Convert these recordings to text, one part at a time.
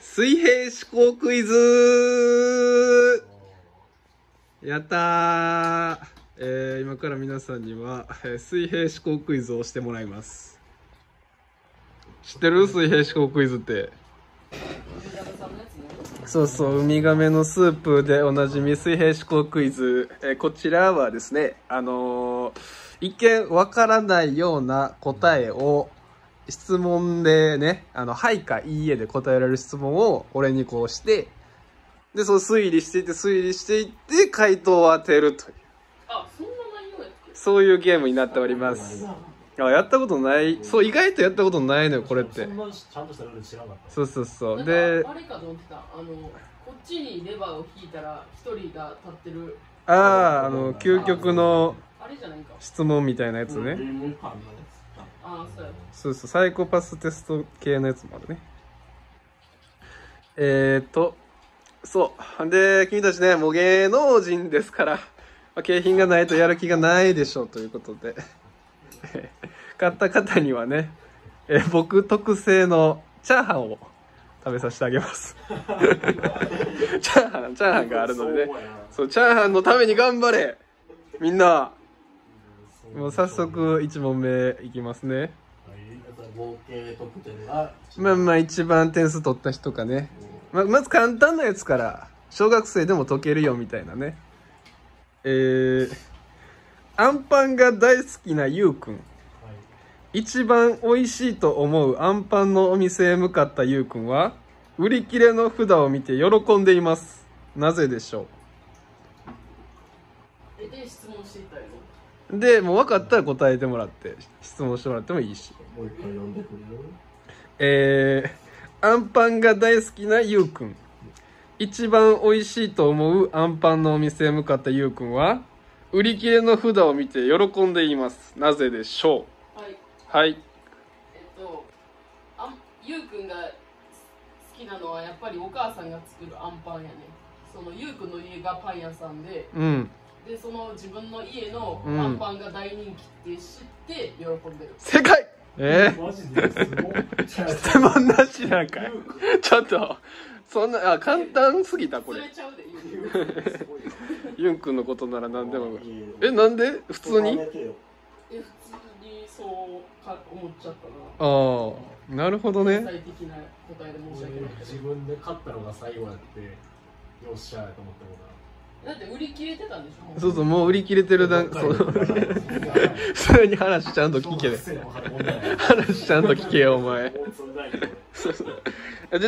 水平思考クイズ。やったー、えー、今から皆さんには、えー水平思考クイズをしてもらいます。知ってる？水平思考クイズって。そうそうウミガメのスープでおなじみ水平思考クイズ、えーこちらはですねあのー一見わからないような答えを質問でね、あの、はいかいいえで答えられる質問を俺にこうして、で、そう推理していって推理していって回答を当てるという、あ、そんな内容やっけ？そういうゲームになっております。あ、やったことない、そう、意外とやったことないのよ、これってそ。んなちゃんとしたルール知らなかったそうそうそう。でか、あれかと思ってた。あの、こっちにレバーを引いたら、一人が立ってる。ああ、あの、究極の。質問みたいなやつね。そう。そう、サイコパステスト系のやつもあるね。えーっと、そう。で、君たちね、もう芸能人ですから、まあ、景品がないとやる気がないでしょうということで、買った方にはね、え僕特製のチャーハンを食べさせてあげます。チャーハン、チャーハンがあるのでね。そう、チャーハンのために頑張れみんな、もう早速1問目いきますね。合計得点がまあまあ一番点数取った人かね。ままず簡単なやつから、小学生でも解けるよみたいなね。えー、アンパンが大好きなゆうくん。一番美味しいと思うアンパンのお店へ向かったゆうくんは、売り切れの札を見て喜んでいます。なぜでしょえ、で、質問していったよ。うで、もう分かったら答えてもらって、質問してもらってもいいし。もう一回読んでくれる？えー、アンパンが大好きなゆうくん。一番美味しいと思うアンパンのお店へ向かったゆうくんは、売り切れの札を見て喜んでいます。なぜでしょはい。うはい。えっと、あんゆうくんが好きなのはやっぱりお母さんが作るアンパンやね。そのゆうくんの家がパン屋さんで、うん。で、その自分の家のうんアンパンが大人気って知って喜んでる。正解え？マジですごいー、質問なしなんかい。ちょっと、そんな、あ、簡単すぎた、これそれ。ちゃうで、ゆうくん。ゆんくんのことなら何でも。いいよえ、なんで？普通に？え、普通にそうか思っちゃったな。ああ、なるほどね。最適な答えで申し訳ないけ自分で勝ったのが最後やってよっしゃーと思ったど。だって売り切れてたんでしょ？そうそう、もう売り切れてる段、そう。普通に話ちゃんと聞け。話ちゃんと聞けよ、お前。じゃ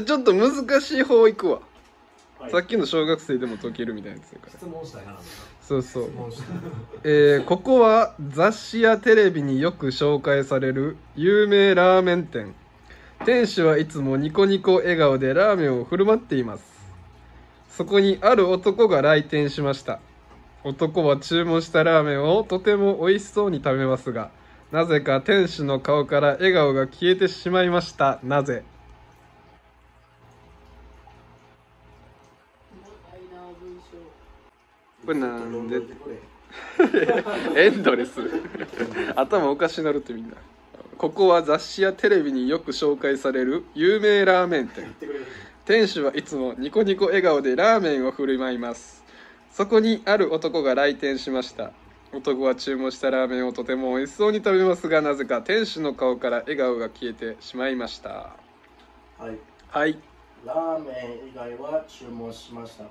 あちょっと難しい方いくわ。さっきの小学生でも解けるみたいなやつだから。質問したいなそうそうえー、ここは雑誌やテレビによく紹介される有名ラーメン店。店主はいつもニコニコ笑顔でラーメンを振る舞っています。そこにある男が来店しました。男は注文したラーメンをとても美味しそうに食べますが、なぜか店主の顔から笑顔が消えてしまいました。なぜ？これなんで？エンドレス頭おかしなるってみんなここは雑誌やテレビによく紹介される有名ラーメン店店主はいつもニコニコ笑顔でラーメンを振る舞います。そこにある男が来店しました。男は注文したラーメンをとても美味しそうに食べますがなぜか店主の顔から笑顔が消えてしまいました。はい。はい。ラーメン以外は注文しましたか？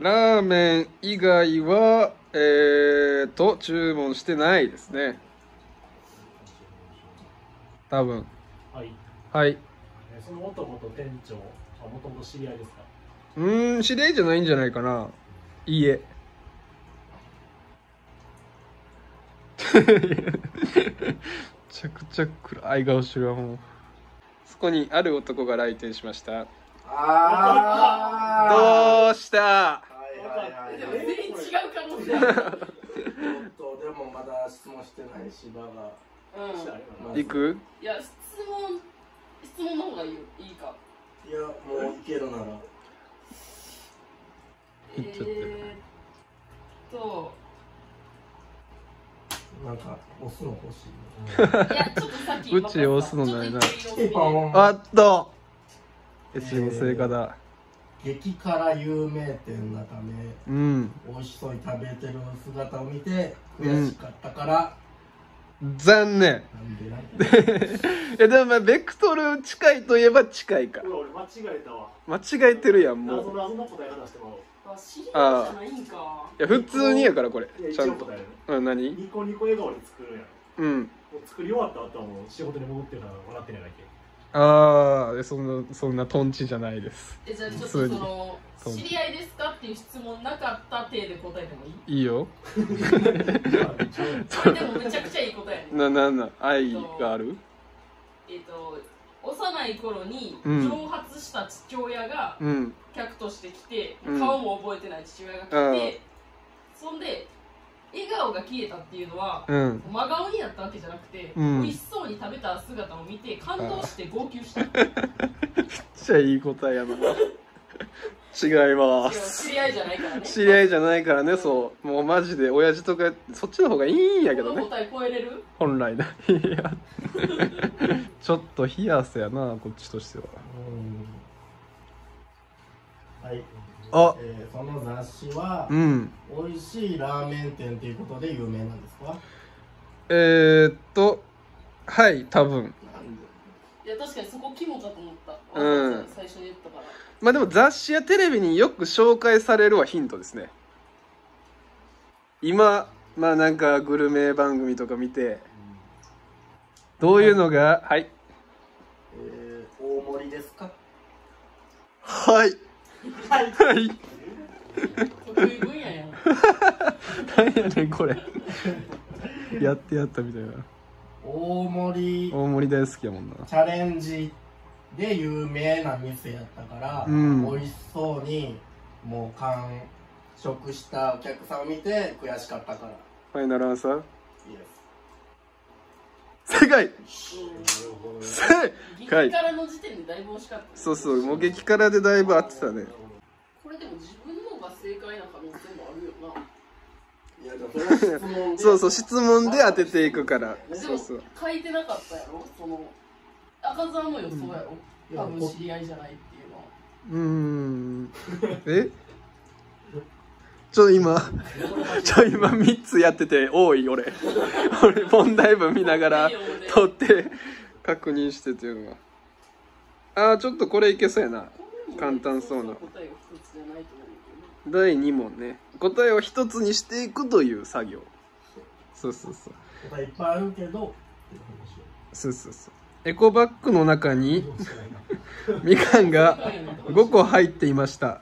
ラーメン以外はえーと注文してないですね。多分。はい。はい。えその男と店長あもともと知り合いですか？うーん知り合いじゃないんじゃないかな。いいえ。めちゃくちゃ暗い顔してるわもう。そこにある男が来店しました。あどうした？はいはいはい。でも全然違う可能性ある。おっとでもまだ質問してない芝が。うん。行くいや、質問、質問の方がいいよいいか。いやもういけるなら。え言っちゃってーっと、なんか押すの欲しいいや、ちょっとさっき うち押すのないな。ちょっと一回ピンポンあっと越後製菓だ。激辛有名店なためうん。美味しそうに食べてる姿を見て悔しかったから、残念なんでなんで。いやでもまあベクトル近いといえば近いか。これ俺間違えたわ。間違えてるやんも謎う。謎の答え方してもあ知り合いじゃないんか。いや普通にやからこれ。いやちゃんと。一応答える。ねうん何？ニコニコ笑顔で作るんやろうん。もう作り終わった後はもう仕事に戻ってるから笑ってないだけああそんなそんなトンチじゃないです。えじゃあちょっとそのそう知り合いですかっていう質問なかった体で答えてもいい？いいよ。こ れでもめちゃくちゃいい答えやね。ななんなん愛がある？えっ、と幼い頃にうん。蒸発した父親がうん。客として来て、うん。顔も覚えてない父親が来て、そんで笑顔が消えたっていうのは、うん。真顔になったわけじゃなくて、うん。美味しそうに食べた姿を見て感動して号泣した。めっちゃいい答えやな。違います。知り合いじゃないからね。知り合いじゃないからねそう。もうマジで親父とかそっちの方がいいんやけどね。答え超えれる？本来ないや ちょっと冷や汗やなこっちとしては。うん。はい、あ。えーその雑誌はうん。美味しいラーメン店ということで有名なんですか？えー、っとはい多分。いや確かにそこ肝かと思った。うん。最初に言ったから。まあでも雑誌やテレビによく紹介されるはヒントですね。今まあなんかグルメ番組とか見てどういうのがはい。えー大盛りですか？はいはい。はい得意分野やん。何やねんこれ。やってやったみたいな。大盛り。大盛り大好きやもんな。チャレンジで有名な店やったから、うん。美味しそうにもう完食したお客さんを見て悔しかったから。ファイナルアンサー？イエ正解。正激解辛の時点でだいぶ惜しかった。そうそうもう激辛でだいぶ合ってたねこれでも自分のが正解な可能性もあるよな。スいやだからその質問で。そうそう質問で当てていくから。でもそうそう書いてなかったやろ？その赤澤の予想やろ、いや多分知り合いじゃないっていうのは。うーん。え？ちょ今。ちょ今3つやってて多い俺。俺問題文見ながら取って確認してっていうのがああちょっとこれいけそうやな簡単そうな。答えが一つじゃないと思うけどね第2問ね。答えを一つにしていくという作業。そうそうそう。答えいっぱいあるけどそうそうそう。エコバッグの中にみかんが5個入っていました。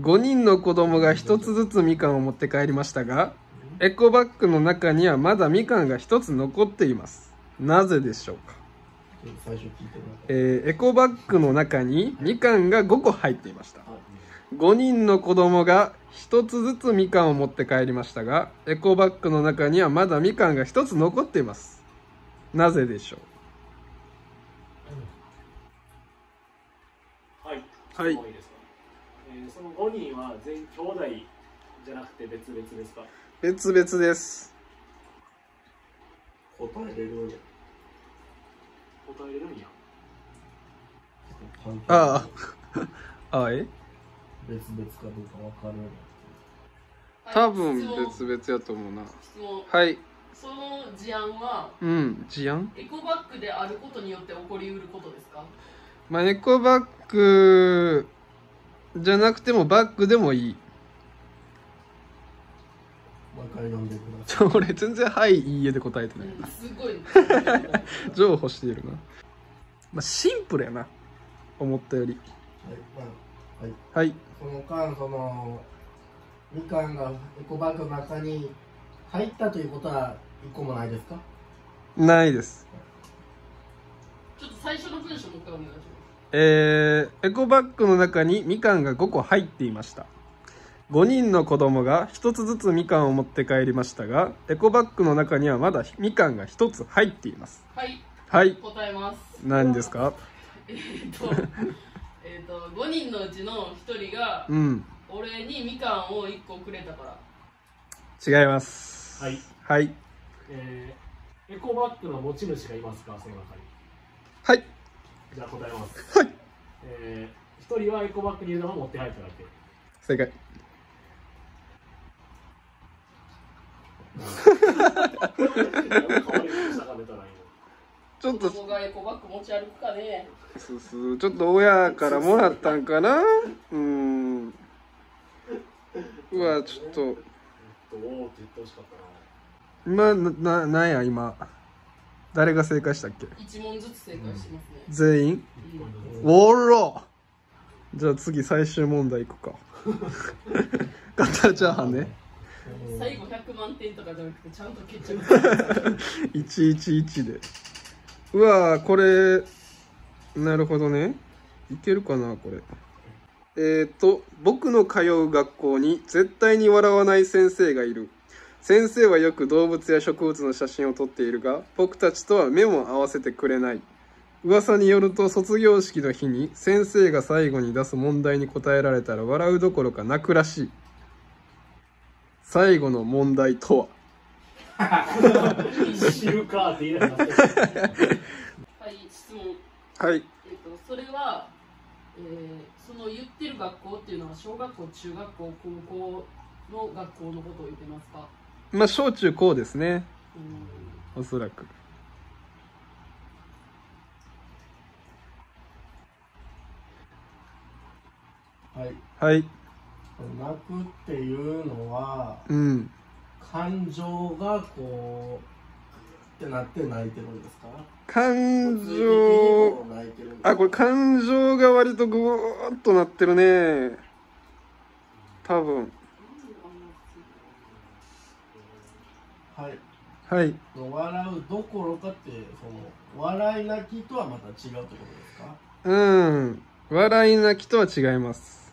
5人の子供が1つずつみかんを持って帰りましたがエコバッグの中にはまだみかんが1つ残っています。なぜでしょうか、最初聞いてえーエコバッグの中にみかんが5個入っていました。5人の子供が1つずつみかんを持って帰りましたがエコバッグの中にはまだみかんが1つ残っています。なぜでしょはい。はい。えーその5人は全員兄弟じゃなくて別々ですか？う別々です。答えれるよ答えれるんや。あああ。あえ？別々かどうか分かるよ多分別々やと思うな。はい。その事案はうん。事案？エコバッグであることによって起こりうることですか？まあエコバッグじゃなくてもバッグでもいいもう一回読んでくださちょ俺全然「はい」「いいえ」で答えてないうんすごい譲歩しているな。まあシンプルやな。思ったより。いはいまあはい。はい。その間そのみかんがエコバッグの中に入ったということは一個もないですか？ないです。ちょっと最初の文章もう一回お願いします。えー、エコバッグの中にみかんが5個入っていました5人の子供が1つずつみかんを持って帰りましたがエコバッグの中にはまだみかんが1つ入っています。はい。はい。答えます。何ですか？えーっと えーっと5人のうちの1人がうん。俺にみかんを1個くれたから。違います。はい。はい。えーエコバッグの持ち主がいますか？その中に。はい。じゃあ答えます。はい。えー、1人はエコバッグに入れたまま持って帰っただけ。正解代わりにしたか出たらいいの ちょっと。がエコバッグ持ち歩くかね。そうそうちょっと親からもらったんかな？うん。うわちょっと。今なななんや今。誰が正解したっけ？一問ずつ正解してますね、全員？うん。おら。じゃあ次最終問題いくか。ガッターチャーハンね最後100万点とかじゃなくてちゃんと決着。111で。うわこれなるほどね。いけるかなこれ。えー、と僕の通う学校に絶対に笑わない先生がいる。先生はよく動物や植物の写真を撮っているが僕たちとは目も合わせてくれない。噂によると卒業式の日に先生が最後に出す問題に答えられたら笑うどころか泣くらしい最後の問題とは？知るかって言いはい質問はい。えっとそれは、えーその言ってる学校っていうのは小学校中学校高校の学校のことを言ってますか？まあ小中高ですね。うん。おそらく。はい。はい泣くっていうのはうん。感情がこうってなって泣いてるんですか？感情あこれ感情が割とグーッとなってるね。多分。はい。はい。笑うどころかってその笑い泣きとはまた違うってことですか？うん。笑い泣きとは違います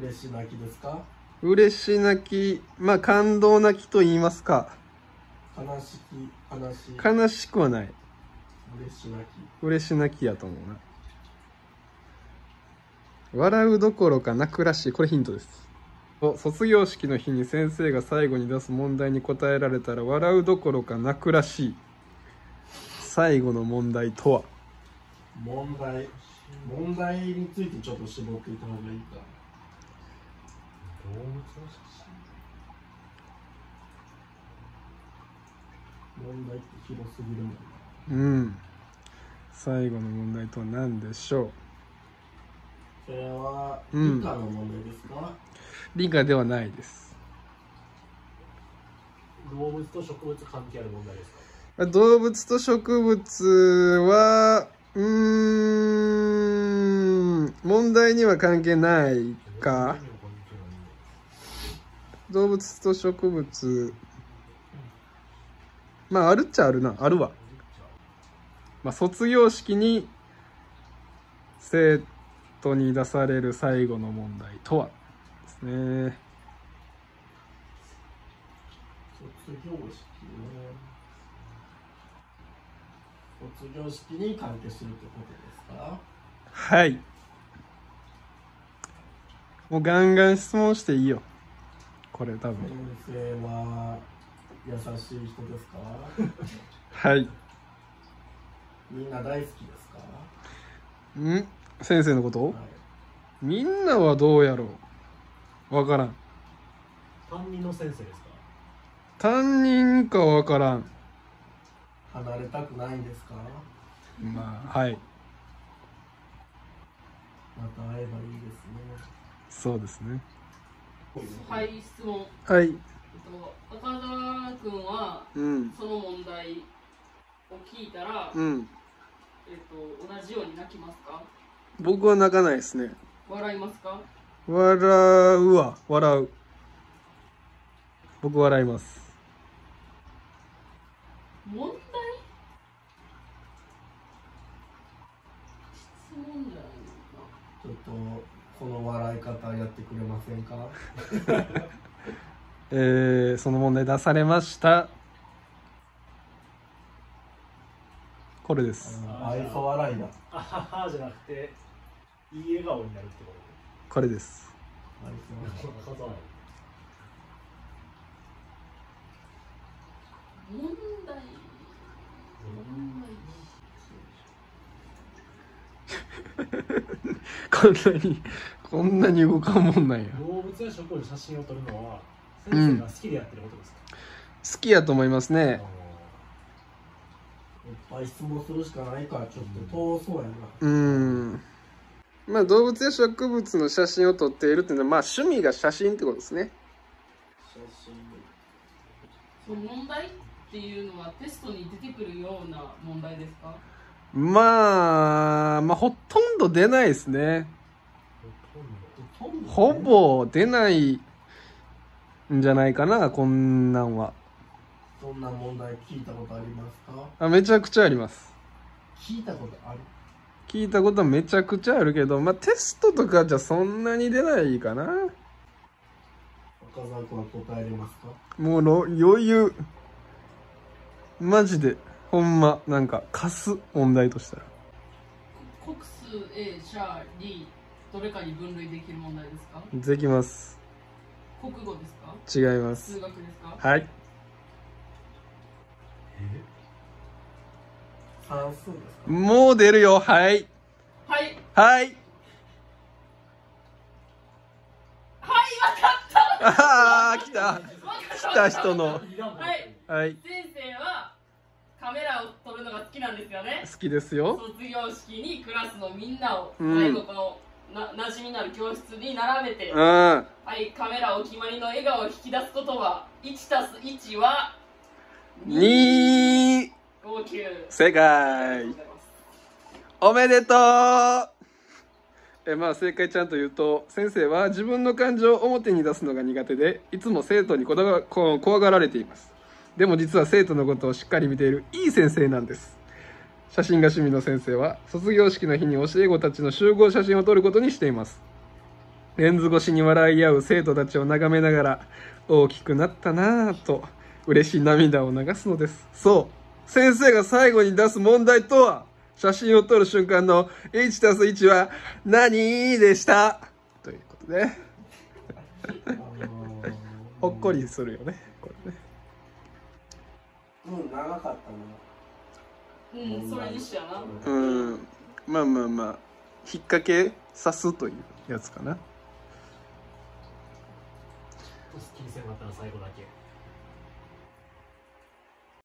嬉し泣きですか？嬉し泣き。まあ感動泣きと言いますか。悲しき悲しい。悲しくはない。嬉し泣き。嬉し泣きやと思うな。笑うどころか泣くらしい。これヒントです。お卒業式の日に先生が最後に出す問題に答えられたら笑うどころか泣くらしい。最後の問題とは。問題問題についてちょっと絞っていた方がいいか問題って広すぎるもんなうん。最後の問題とは何でしょう？それはうん。理科の問題ですか、理科ではないです。動物と植物関係ある問題ですか？動物と植物はうーん問題には関係ないか動物と植物。まああるっちゃあるな。あるわ。まあ卒業式に生徒に出される最後の問題とは？ですね。卒業式ね。卒業式に関係するってことですか？はい。もうガンガン質問していいよこれ多分。先生は優しい人ですか？はい。みんな大好きですか、ん？先生のこと？はい、みんなはどうやろう？わからん。担任の先生ですか？担任かわからん。離れたくないんですか？まあはい。また会えばいいですね。そうですねはい質問。はい。えっと赤澤君はうん。その問題を聞いたら、うん。えっと同じように泣きますか？僕は泣かないですね。笑いますか？笑うわ。笑う。僕笑います。問題？質問じゃないちょっとこの笑い方やってくれませんか？えー、その問題出されました。これです。あ愛想笑いだ。あははじゃなくていい笑顔になるってここれです。愛想笑いとか問題問題 こんなにこんなに動かんもんなんや。動物や植物の写真を撮るのは先生が好きでやってることですか、好きやと思いますね。いっぱい質問するしかないからちょっと遠そうやな。うん。まあ動物や植物の写真を撮っているっていうのはまあ趣味が写真ってことですね。写真。その問題っていうのはテストに出てくるような問題ですか？まあまあほとんど出ないですね。ほぼ出ないんじゃないかなこんなんは。そんな問題聞いたことありますか？あめちゃくちゃあります。聞いたことある？聞いたことはめちゃくちゃあるけどまあテストとかじゃそんなに出ないかな。岡澤君は答えれますか？もうろ余裕。マジでほんまなんか貸す問題としたら。国数 A シャー D どれかに分類できる問題ですか？できます。国語ですか？違います。数学ですか？はい。算数ですか？もう出るよ。はい。はい。はい。はいわかっああ来た。来た人の。はい。はい。先生はカメラを撮るのが好きなんですよね。好きですよ。卒業式にクラスのみんなをうん。最後この、な馴染みのある教室に並べて、うん。はいカメラお決まりの笑顔を引き出すことは1たす1は2号泣正解。おめでとう。えまあ正解ちゃんと言うと先生は自分の感情を表に出すのが苦手でいつも生徒にこだわ怖がられていますでも実は生徒のことをしっかり見ているいい先生なんです。写真が趣味の先生は卒業式の日に教え子たちの集合写真を撮ることにしています。レンズ越しに笑い合う生徒たちを眺めながら大きくなったなぁと嬉しい涙を流すのです。そう。先生が最後に出す問題とは写真を撮る瞬間の1たす1は何でした？ということで。あのー ほっこりするよねこれねうん長かったなうんそれにしてやな。うん。まあまあまあ引っ掛けさすというやつかな。好きにせんかったら最後だけ